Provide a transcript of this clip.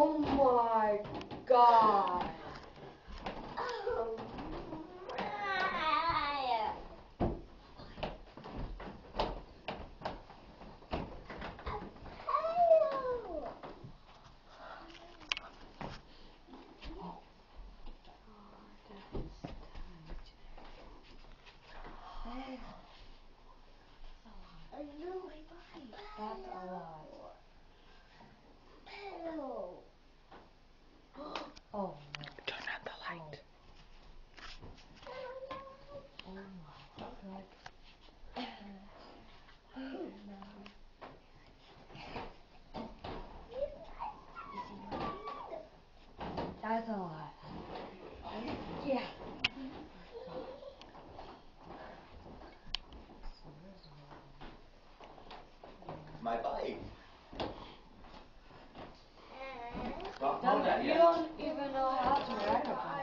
Oh my god. Oh, my. That's a lot. That's a lot. Yeah. My bike. Well, you don't even know how to ride a bike.